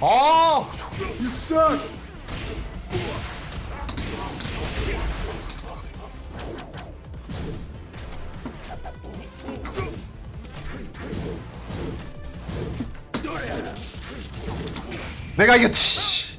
아 You suck! 내가 이겼지